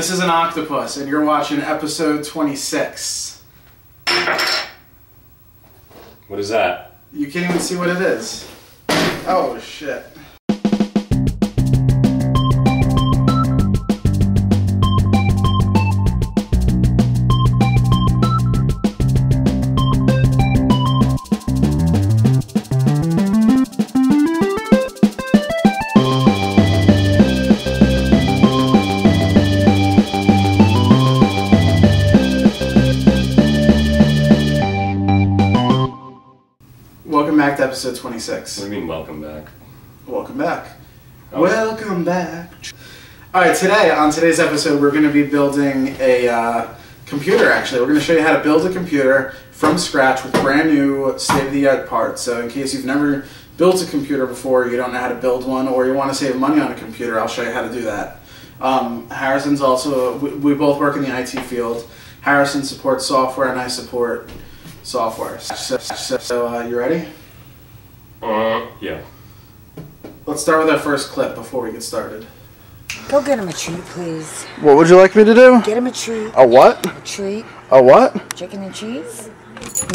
This is an octopus, and you're watching episode 26. What is that? You can't even see what it is. Oh, shit. To episode 26. What do you mean, welcome back? Welcome back. Oh. Welcome back. All right, today on today's episode, we're going to be building a uh, computer. Actually, we're going to show you how to build a computer from scratch with brand new state-of-the-art parts. So, in case you've never built a computer before, you don't know how to build one, or you want to save money on a computer, I'll show you how to do that. Um, Harrison's also we, we both work in the IT field. Harrison supports software, and I support software. So, so, so uh, you ready? Uh, yeah. Let's start with our first clip before we get started. Go get him a treat, please. What would you like me to do? Get him a treat. A what? A treat. A what? Chicken and cheese?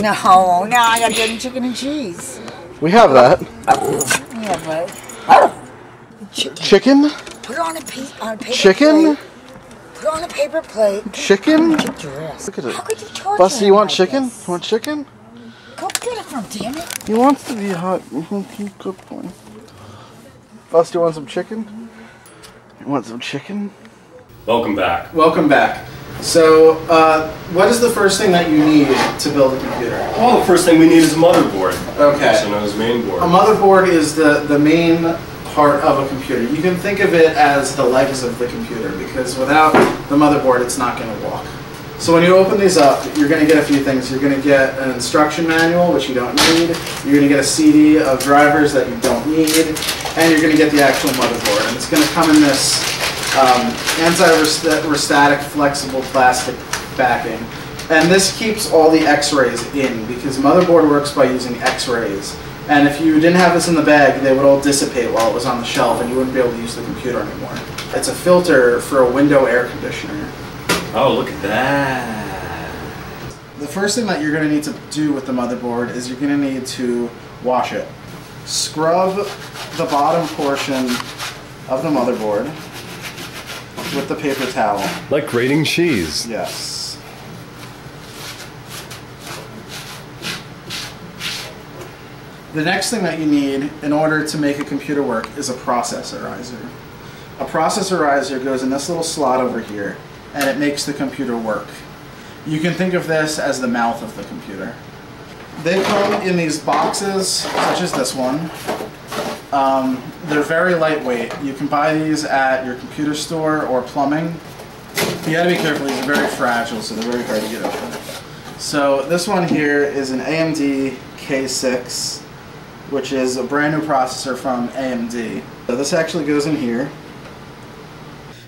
No, no, I gotta get him chicken and cheese. We have that. Yeah, but. Chicken. Chicken? Put it on a piece on a paper Chicken? plate. Put it on a paper plate. Chicken? Kick your ass. Look at it. How could you torture Buster, you want like chicken? this? You want chicken? Go get it from him, damn it. He wants to be hot. Good point. Buster, you want some chicken? You want some chicken? Welcome back. Welcome back. So, uh, what is the first thing that you need to build a computer? Well, the first thing we need is a motherboard. Okay. Also known as main board. A motherboard is the, the main part of a computer. You can think of it as the legs of the computer because without the motherboard, it's not going to walk. So when you open these up, you're going to get a few things. You're going to get an instruction manual, which you don't need. You're going to get a CD of drivers that you don't need, and you're going to get the actual motherboard. And it's going to come in this um, anti-static flexible plastic backing. And this keeps all the x-rays in because motherboard works by using x-rays. And if you didn't have this in the bag, they would all dissipate while it was on the shelf and you wouldn't be able to use the computer anymore. It's a filter for a window air conditioner. Oh, look at that. The first thing that you're going to need to do with the motherboard is you're going to need to wash it. Scrub the bottom portion of the motherboard with the paper towel. Like grating cheese. Yes. The next thing that you need in order to make a computer work is a processorizer. A processorizer goes in this little slot over here and it makes the computer work. You can think of this as the mouth of the computer. They come in these boxes, such as this one. Um, they're very lightweight. You can buy these at your computer store or plumbing. You gotta be careful, these are very fragile, so they're very hard to get open. So this one here is an AMD K6, which is a brand new processor from AMD. So this actually goes in here.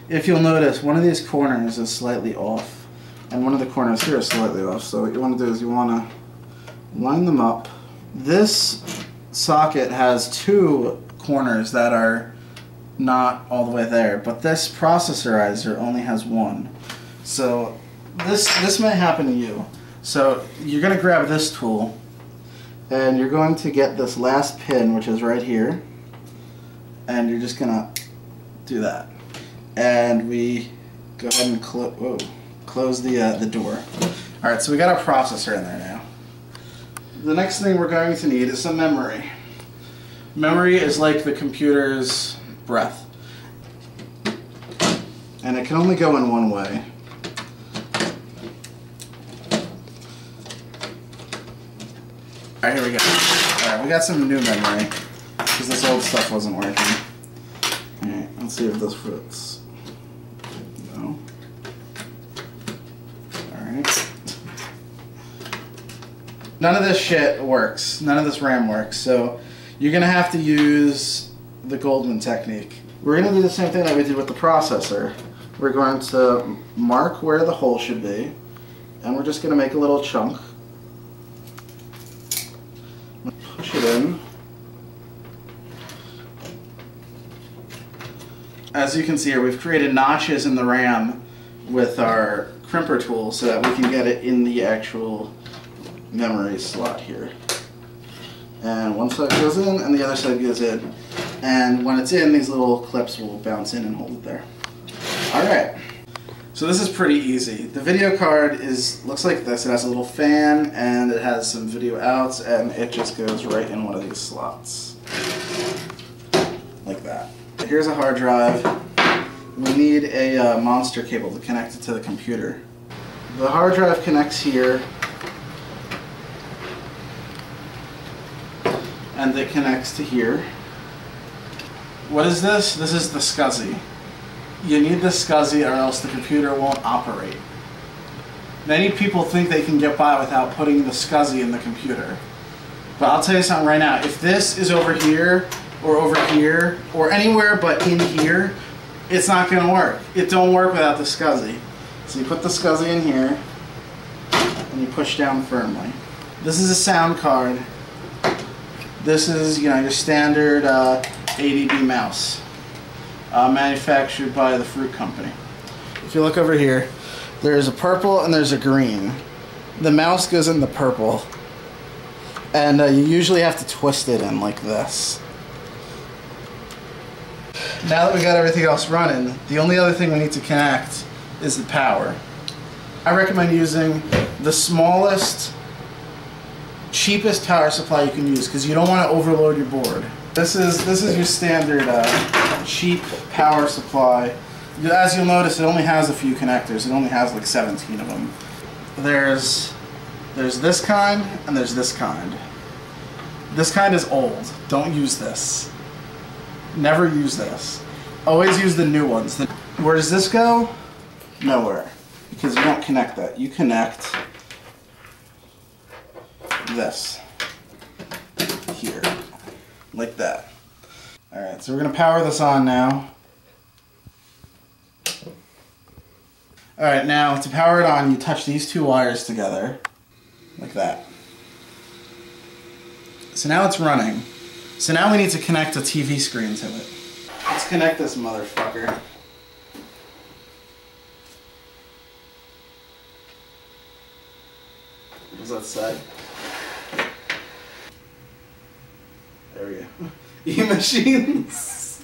If you'll notice, one of these corners is slightly off, and one of the corners here is slightly off. So what you want to do is you want to line them up. This socket has two corners that are not all the way there, but this processorizer only has one. So this this may happen to you. So you're gonna grab this tool, and you're going to get this last pin, which is right here, and you're just gonna do that, and we go ahead and clo- whoa, close the uh, the door. All right, so we got our processor in there now. The next thing we're going to need is some memory. Memory is like the computer's breath. And it can only go in one way. Alright, here we go. Alright, we got some new memory. Because this old stuff wasn't working. Alright, let's see if this fits. No. Alright. None of this shit works. None of this RAM works. So you're gonna have to use the Goldman technique. We're gonna do the same thing that we did with the processor. We're going to mark where the hole should be, and we're just gonna make a little chunk. Push it in. As you can see here, we've created notches in the RAM with our crimper tool so that we can get it in the actual memory slot here. And one side goes in and the other side goes in. And when it's in, these little clips will bounce in and hold it there. Alright. So this is pretty easy. The video card is looks like this. It has a little fan and it has some video outs and it just goes right in one of these slots. Like that. Here's a hard drive. We need a uh, monster cable to connect it to the computer. The hard drive connects here it connects to here. What is this? This is the SCSI. You need the SCSI or else the computer won't operate. Many people think they can get by without putting the SCSI in the computer. But I'll tell you something right now. If this is over here, or over here, or anywhere but in here, it's not going to work. It don't work without the SCSI. So you put the SCSI in here, and you push down firmly. This is a sound card. This is, you know, your standard uh, ADB mouse, uh, manufactured by the Fruit Company. If you look over here, there's a purple and there's a green. The mouse goes in the purple, and uh, you usually have to twist it in like this. Now that we got everything else running, the only other thing we need to connect is the power. I recommend using the smallest, cheapest power supply you can use because you don't want to overload your board. This is this is your standard uh, cheap power supply. As you'll notice, it only has a few connectors. It only has like 17 of them. There's there's this kind and there's this kind. This kind is old. Don't use this. Never use this. Always use the new ones. Where does this go? Nowhere. Because you don't connect that. You connect this here. Like that. Alright, so we're to power this on now. Alright, now to power it on, you touch these two wires together. Like that. So now it's running. So now we need to connect a TV screen to it. Let's connect this motherfucker. What does that say? There we go. E-machines.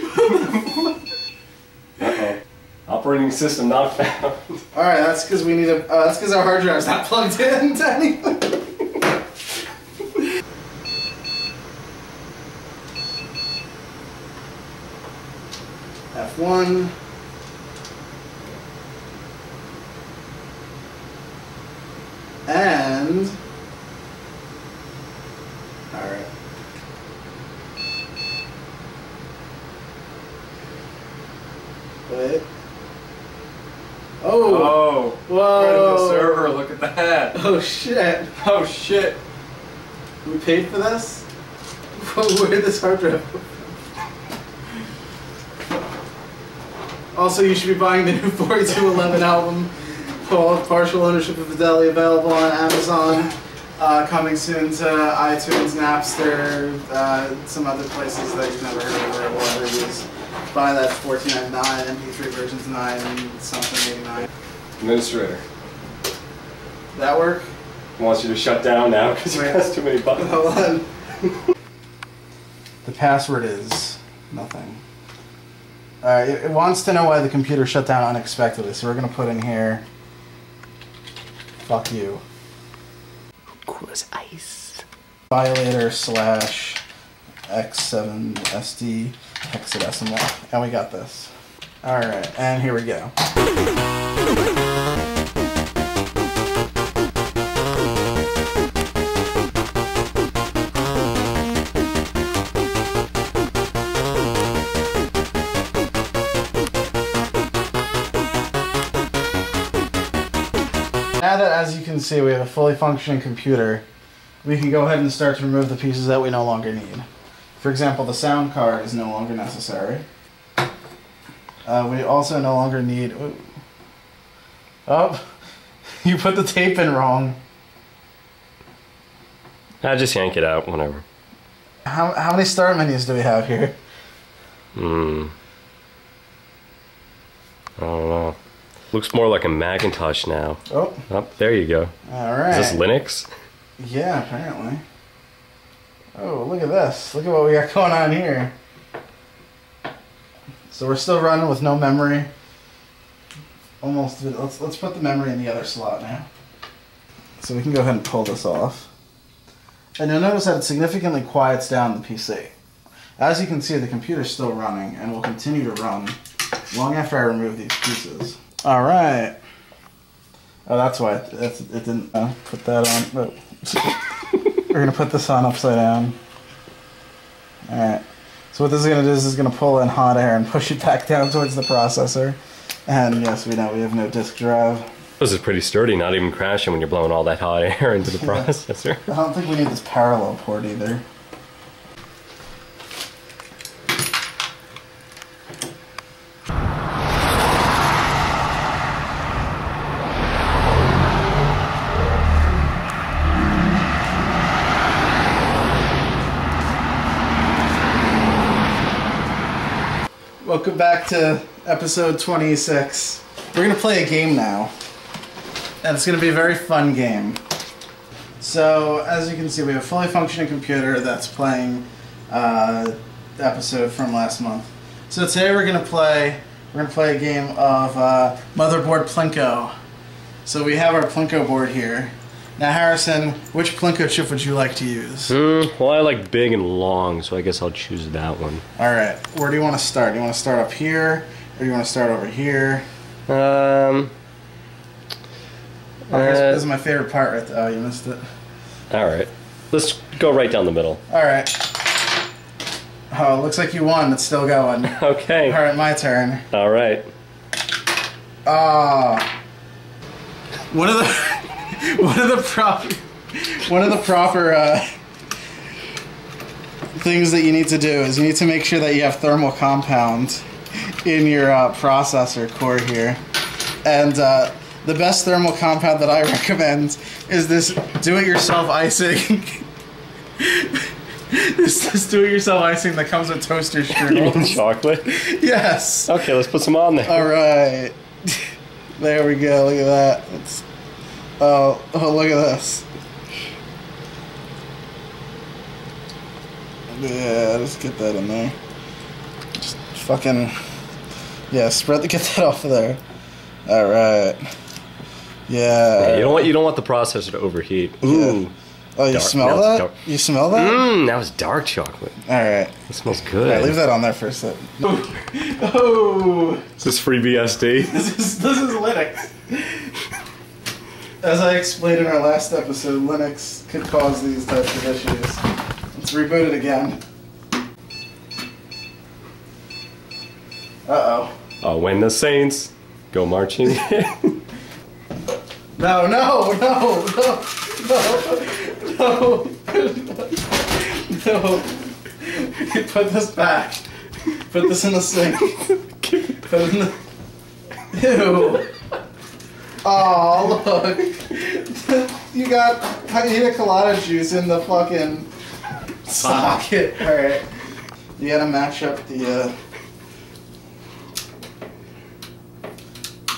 Uh-oh. Operating system not found. All right, that's because we need a. Uh, that's because our hard drive's not plugged in to anything. F1. And. Alright. Wait. Oh! Oh. Whoa. Critical server, look at that. Oh shit! Oh shit. We paid for this? Where did this hard drive? go? Also, you should be buying the new 4211 album called Partial Ownership of Fidelity, available on Amazon. Uh, coming soon to iTunes, Napster, uh, some other places that you've never heard of or will ever use. Buy that for $14.99, MP3 version's 9 something 89. Administrator That work? wants you to shut down now because you Wait. pressed too many buttons. Hold on. the password is nothing. Alright, it, it wants to know why the computer shut down unexpectedly, so we're gonna put in here. Fuck you. Cool as ice. Violator slash X7SD hexadecimal. And we got this. Alright, and here we go. Now that, as you can see, we have a fully functioning computer, we can go ahead and start to remove the pieces that we no longer need. For example, the sound card is no longer necessary. Uh, we also no longer need. ooh. Oh, you put the tape in wrong. I just yank it out whenever. How, how many start menus do we have here? Hmm. I don't know. Looks more like a Macintosh now. Oh, Oh, there you go. all right. Is this Linux? Yeah, apparently. Oh, look at this. Look at what we got going on here. So we're still running with no memory. Almost. Let's let's put the memory in the other slot now. So we can go ahead and pull this off. And you'll notice that it significantly quiets down the PC. As you can see, the computer's still running and will continue to run long after I remove these pieces. All right. Oh, that's why it, it didn't uh, put that on. But we're gonna put this on upside down. All right. So what this is gonna do is it's gonna pull in hot air and push it back down towards the processor. And yes, we know we have no disk drive. This is pretty sturdy, not even crashing when you're blowing all that hot air into the processor. I don't think we need this parallel port either. Welcome back to episode 26. We're to play a game now. And it's to be a very fun game. So, as you can see, we have a fully functioning computer that's playing uh, the episode from last month. So today we're gonna play we're gonna play a game of uh, motherboard Plinko. So we have our Plinko board here. Now, Harrison, which Plinko chip would you like to use? Hmm, well, I like big and long, so I guess I'll choose that one. All right, where do you want to start? Do you want to start up here, or do you want to start over here? Um, Oh, Uh, this is my favorite part right there. Oh, you missed it. all right. Let's go right down the middle. All right. Oh, it looks like you won. It's still going. Okay. right, my turn. All right. Ah. one of the one of the prop one of the proper uh, things that you need to do is you need to make sure that you have thermal compound in your uh, processor core here, and uh, the best thermal compound that I recommend is this do-it-yourself icing. this this do-it-yourself icing that comes with toaster You mean chocolate? yes. Okay, let's put some on there. All right. There we go. Look at that. It's, oh, oh, look at this. Yeah, let's get that in there. Just fucking, yeah, spread the get that off of there. All right. Yeah. Yeah, you don't want you don't want the processor to overheat. Ooh. Oh, you dark- smell now that? dark. You smell that? Mmm, that was dark chocolate. All right. It smells good. right, leave that on there for a sec. Oh. Is this FreeBSD? This is this is Linux. As I explained in our last episode, Linux could cause these types of issues. Let's reboot it again. Uh oh. Oh, when the Saints go marching. No, no, no, no, no, no, no. Put this back. Put this in the sink. Put it in the. Ew. Oh, look. You got pina colada juice in the fucking socket. Alright. You gotta match up the, uh.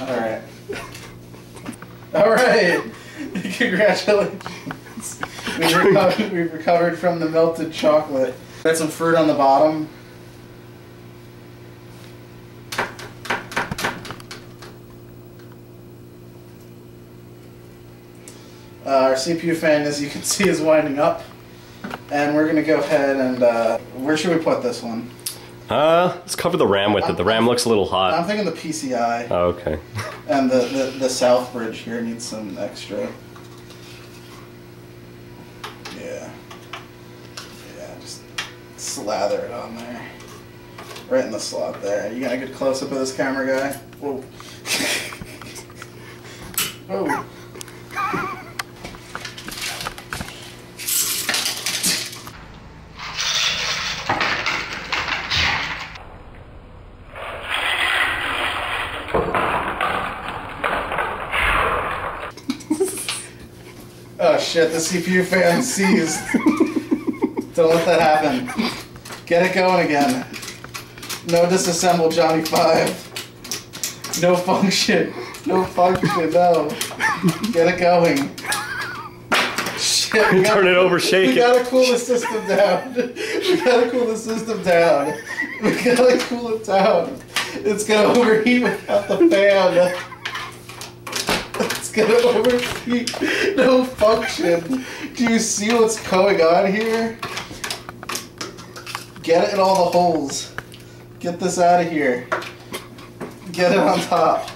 Alright. Alright. Congratulations. We've recovered, we've recovered from the melted chocolate. Got some fruit on the bottom. Our CPU fan, as you can see, is winding up. And we're gonna go ahead and, uh, where should we put this one? uh, let's cover the RAM with it. The RAM looks a little hot. I'm thinking the PCI. Oh, okay. And the, the, the south bridge here needs some extra. Yeah. Yeah, just slather it on there. Right in the slot there. You got a good close up of this camera guy? Whoa. Whoa. Oh shit, the CPU fan seized. Don't let that happen. Get it going again. No disassemble Johnny 5. No function. No function, no. Get it going. Shit, we Turn it over, shake we it. gotta cool the system down. We gotta cool the system down. We gotta cool it down. It's gonna overheat without the fan. It's gonna overheat. No function. Do you see what's going on here? Get it in all the holes. Get this out of here. Get it on top.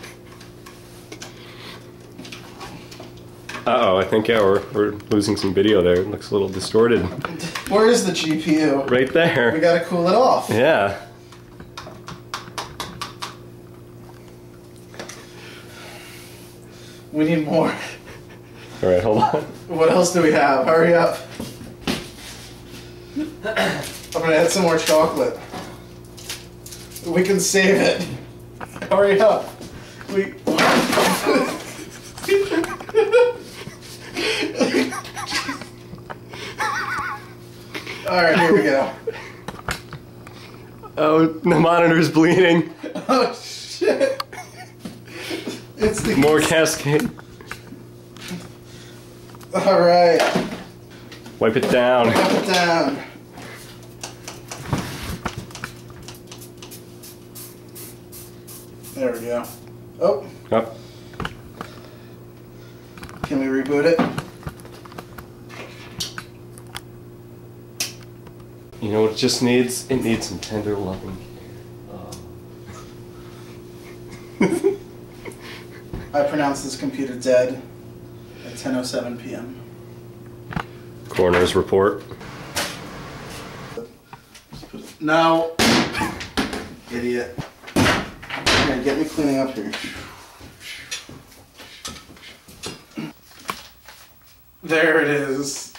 Uh oh, I think yeah, we're, we're losing some video there. It looks a little distorted. Where is the GPU? Right there. We gotta cool it off. Yeah. We need more. All right, hold on. What else do we have? Hurry up. I'm gonna add some more chocolate. We can save it. Hurry up. We. Alright, here we go. Oh, the monitor's bleeding. Oh shit. It's the. More cascade. Alright. Wipe it down. Up it down. There we go. Oh, Oh, can we reboot it? you know what it just needs? It needs some tender loving care. I pronounce this computer dead at 10:07 p.m. Coroner's report. No, idiot. Here, get me cleaning up here. There it is.